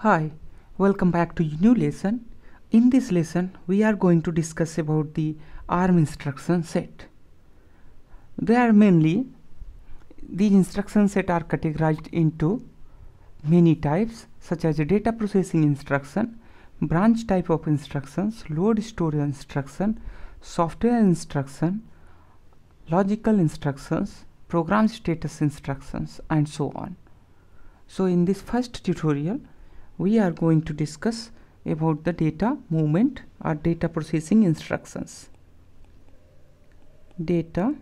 Hi, welcome back to new lesson. In this lesson, we are going to discuss about the ARM instruction set. They are mainly these instruction set are categorized into many types such as data processing instruction, branch type of instructions, load store instruction, software instruction, logical instructions, program status instructions and so on. So in this first tutorial we are going to discuss about the data movement or data processing instructions. Data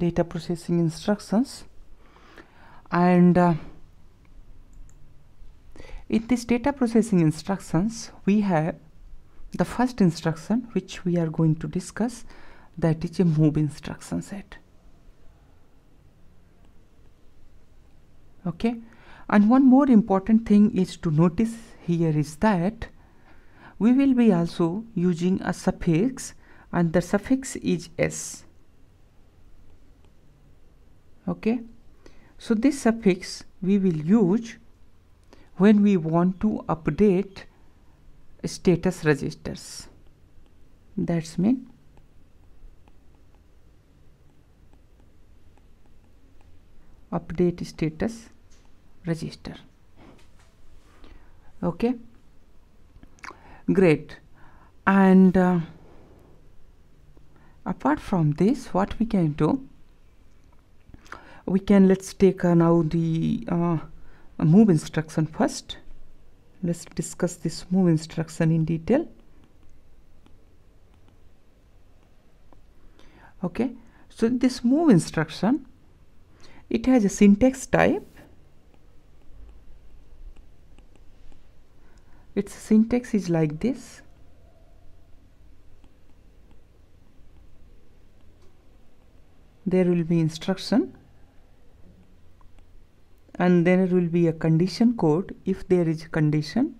data processing instructions and uh, in this data processing instructions we have the first instruction which we are going to discuss that is a move instruction set. Okay? And one more important thing is to notice here is that we will be also using a suffix and the suffix is s. Okay? So this suffix we will use when we want to update status registers. That's mean. Update status register. Okay. Great. And uh, apart from this what we can do? We can let's take uh, now the uh, move instruction first let's discuss this move instruction in detail. Okay so this move instruction it has a syntax type. Its syntax is like this. There will be instruction and then it will be a condition code if there is a condition.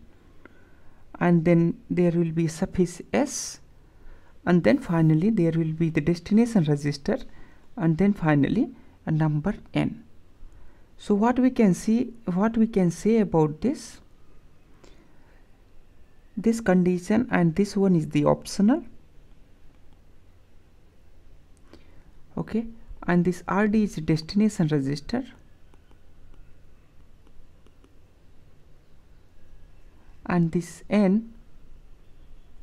And then there will be suffix s. And then finally there will be the destination register. And then finally a number n. So what we can see what we can say about this? This condition and this one is the optional. Okay. And this rd is destination register and this n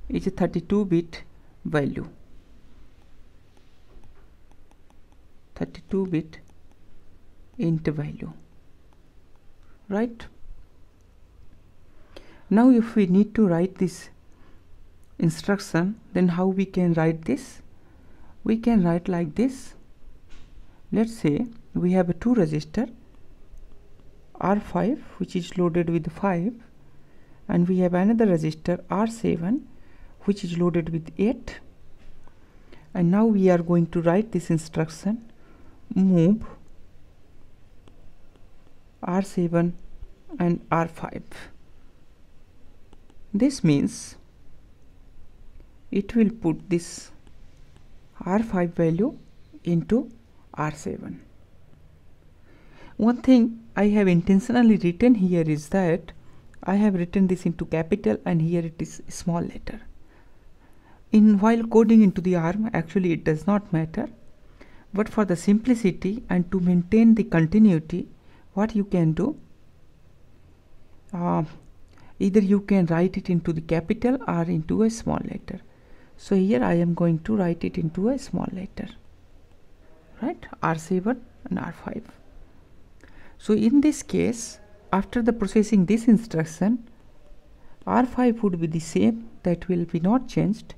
is a 32 bit value. 32 bit int value right? Now if we need to write this instruction then how we can write this? We can write like this. Let's say we have a two register r5 which is loaded with 5 and we have another register R7 which is loaded with 8 and now we are going to write this instruction move R7 and R5 this means it will put this R5 value into R7 one thing I have intentionally written here is that I have written this into capital and here it is small letter. In while coding into the ARM actually it does not matter but for the simplicity and to maintain the continuity what you can do uh, either you can write it into the capital or into a small letter. So here I am going to write it into a small letter right R7 and R5. So in this case after the processing this instruction R5 would be the same that will be not changed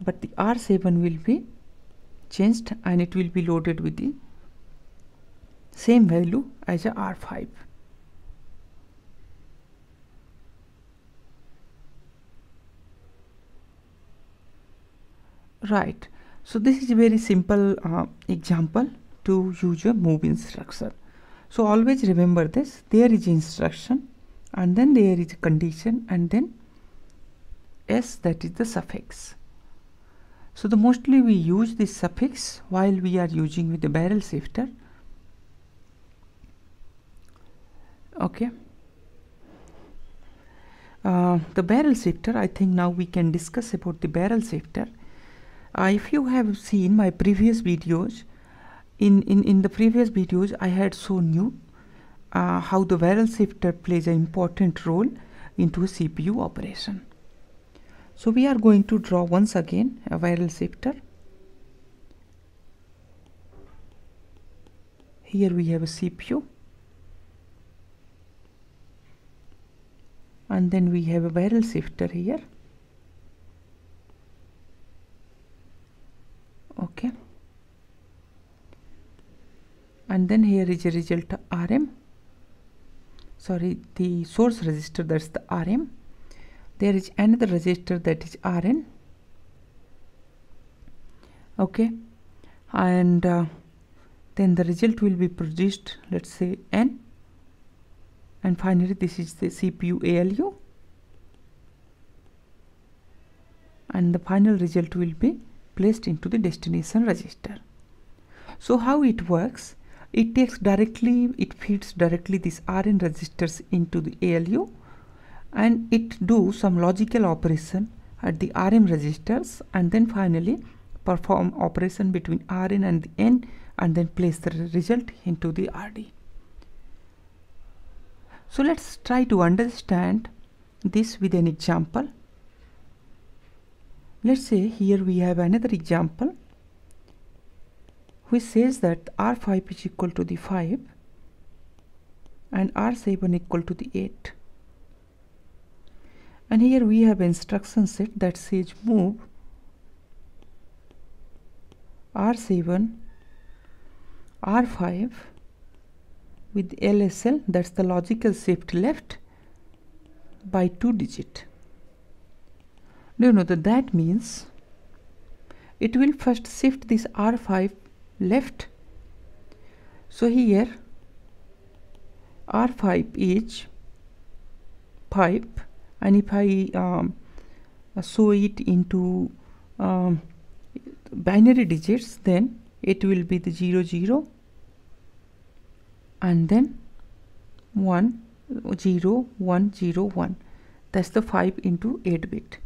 but the R7 will be changed and it will be loaded with the same value as a R5 right. So this is a very simple uh, example to use a move instruction so always remember this. There is instruction and then there is condition and then s that is the suffix. So the mostly we use this suffix while we are using with the barrel shifter. Okay. Uh, the barrel shifter I think now we can discuss about the barrel shifter. Uh, if you have seen my previous videos in, in, in the previous videos I had shown you uh, how the barrel shifter plays an important role into a CPU operation. So we are going to draw once again a barrel shifter. Here we have a CPU and then we have a barrel shifter here. Okay. And then here is a result RM sorry the source register that's the RM there is another register that is RN okay. And uh, then the result will be produced let's say N. And finally this is the CPU ALU and the final result will be placed into the destination register. So how it works it takes directly it feeds directly these RN registers into the ALU and it do some logical operation at the RM registers and then finally perform operation between RN and the N and then place the result into the RD. So let's try to understand this with an example. Let's say here we have another example which says that R5 is equal to the 5 and R7 equal to the 8 and here we have instruction set that says move R7 R5 with LSL that's the logical shift left by 2 digit. Do you know that that means it will first shift this R5 left. So here R5 is pipe and if I um, show it into um, binary digits then it will be the 0 0 and then 1 0 1 0 1 that's the 5 into 8 bit.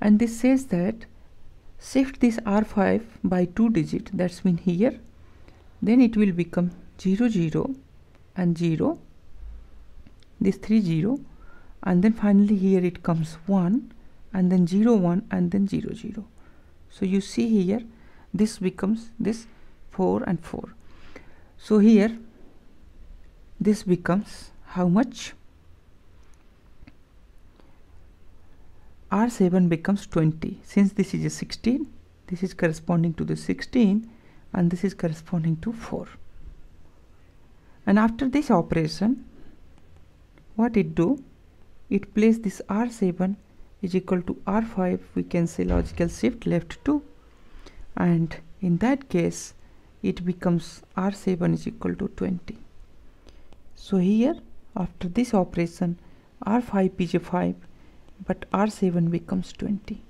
And this says that shift this R5 by 2 digit that's mean here. Then it will become 0 0 and 0 this 3 0 and then finally here it comes 1 and then 0 1 and then 0 0 so you see here this becomes this 4 and 4 so here this becomes how much R7 becomes 20 since this is a 16 this is corresponding to the 16 and this is corresponding to 4 and after this operation what it do? It place this R7 is equal to R5 we can say logical shift left 2 and in that case it becomes R7 is equal to 20 so here after this operation R5 is a 5 but R7 becomes 20.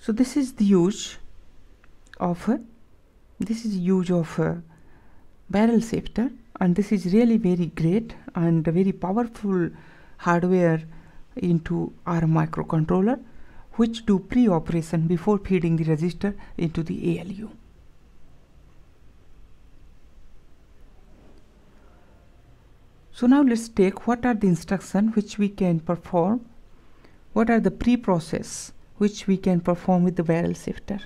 So this is the use of a, this is use of a barrel shifter and this is really very great and very powerful hardware into our microcontroller which do pre-operation before feeding the register into the ALU. So now let's take what are the instructions which we can perform, what are the pre-process which we can perform with the barrel shifter.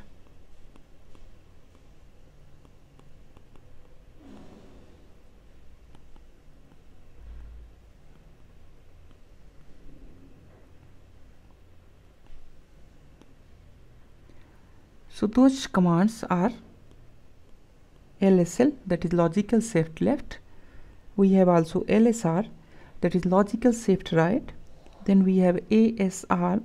So those commands are LSL that is logical shift left we have also LSR that is logical shift right. Then we have ASR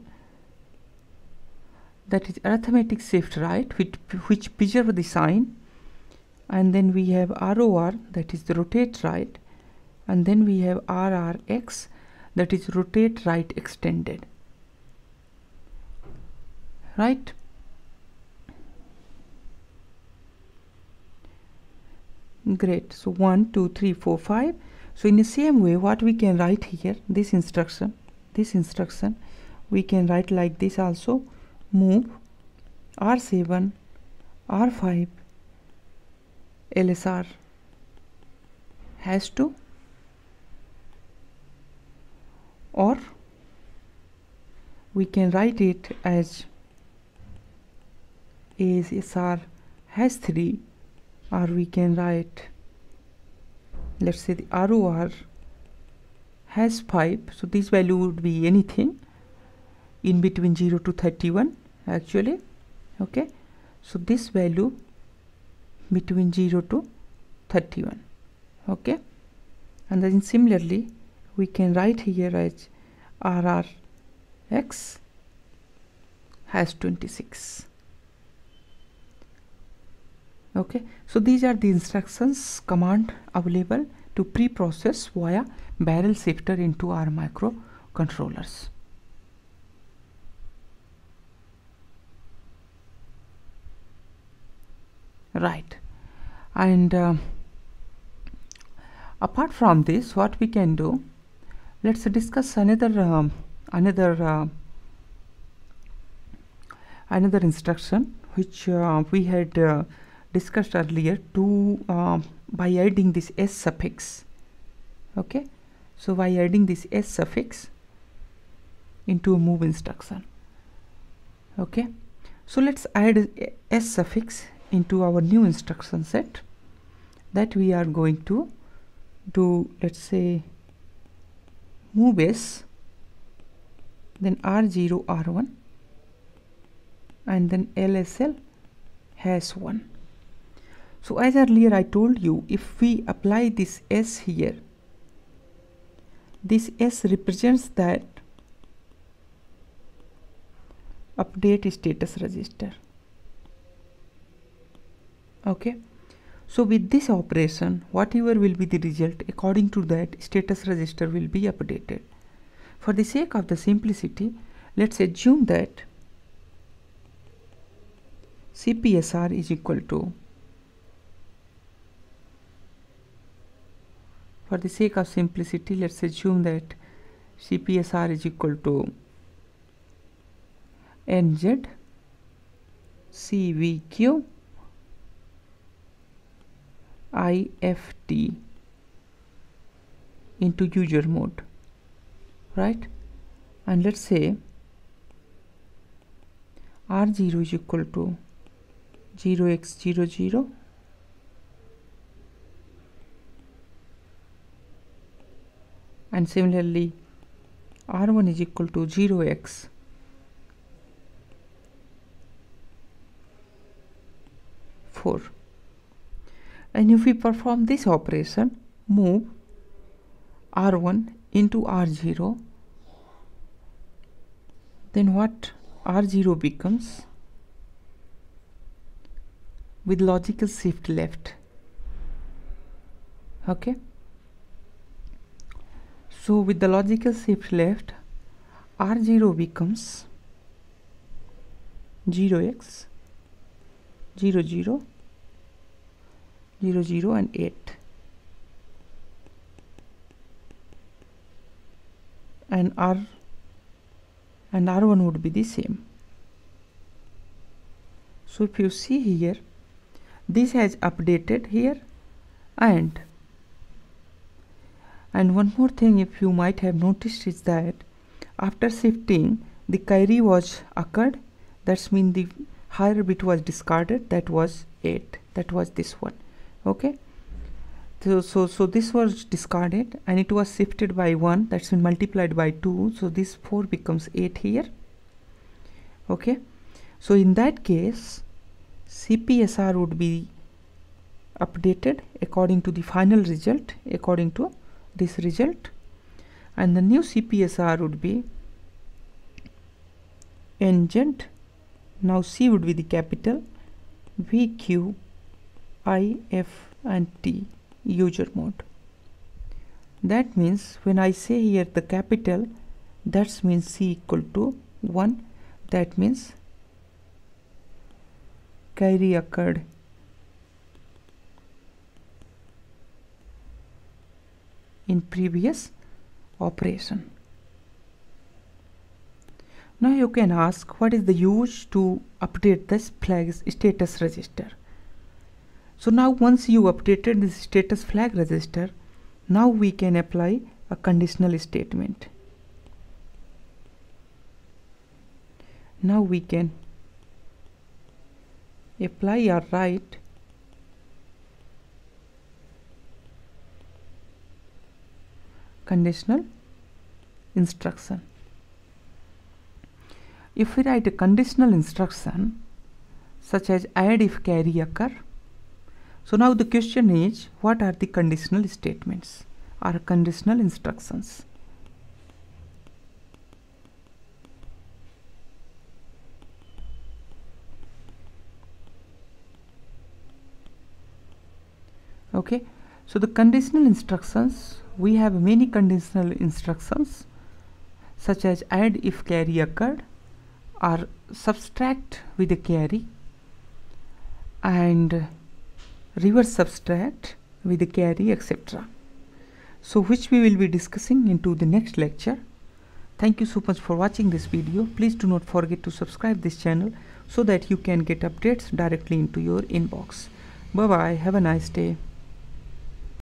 that is arithmetic shift right which, which preserve the sign. And then we have ROR that is the rotate right. And then we have RRX that is rotate right extended. Right great. So one two three four five. So in the same way what we can write here this instruction this instruction we can write like this also. Move r7 r5 lsr has to or we can write it as ASR has 3 or we can write let's say the ROR has 5 so this value would be anything in between 0 to 31 actually okay? So this value between 0 to 31 okay? And then similarly we can write here as RRX has 26 okay. So these are the instructions command available to pre-process via barrel shifter into our microcontrollers. Right. And uh, apart from this what we can do let's discuss another um, another uh, another instruction which uh, we had uh, discussed earlier to uh, by adding this s suffix. Okay? So by adding this s suffix into a move instruction okay? So let's add s suffix into our new instruction set that we are going to do let's say move s then r0 r1 and then lsl has 1 so as earlier I told you if we apply this S here this S represents that update status register. Okay? So with this operation whatever will be the result according to that status register will be updated. For the sake of the simplicity let's assume that CPSR is equal to for the sake of simplicity let's assume that CPSR is equal to NZ CVQ IFT into user mode right? And let's say R0 is equal to 0x00 and similarly r1 is equal to 0x four. And if we perform this operation move r1 into r0 then what r0 becomes? With logical shift left. Okay so with the logical shift left R0 becomes 0x 0 0 0 0 and 8 and R and R1 would be the same. So if you see here this has updated here and and one more thing if you might have noticed is that after shifting the carry was occurred. That's mean the higher bit was discarded. That was 8 that was this one. Okay? So so so this was discarded and it was shifted by 1 that's been multiplied by 2 so this 4 becomes 8 here. Okay? So in that case CPSR would be updated according to the final result according to this result. And the new CPSR would be NZ now C would be the capital VQ I F and T user mode. That means when I say here the capital that means C equal to 1 that means carry occurred in previous operation. Now you can ask what is the use to update this flag status register. So now once you updated this status flag register, now we can apply a conditional statement. Now we can apply or write conditional instruction. If we write a conditional instruction such as add if carry occur, so now the question is what are the conditional statements or conditional instructions? okay so the conditional instructions we have many conditional instructions such as add if carry occurred or subtract with a carry and reverse subtract with a carry etc so which we will be discussing into the next lecture. Thank you so much for watching this video. Please do not forget to subscribe this channel so that you can get updates directly into your inbox. Bye bye have a nice day